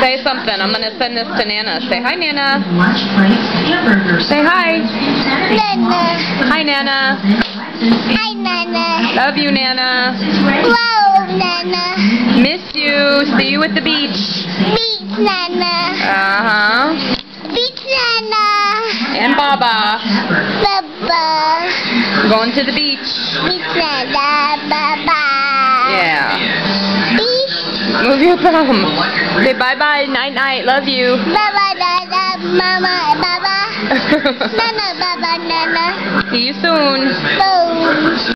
Say something. I'm going to send this to Nana. Say hi, Nana. Lunch breaks, hamburgers. Say hi. Nana. Hi, Nana. Hi, Nana. Love you, Nana. Whoa, Nana. Miss you. See you at the beach. Beach, Nana. Uh-huh. Beach, Nana. And Baba. Baba. Going to the beach. Beach, Nana. Baba. Move your thumb. Say bye-bye. Night-night. Love you. Baba, Nana. Mama, Baba. Nana, Baba, Nana. See you soon. Boom.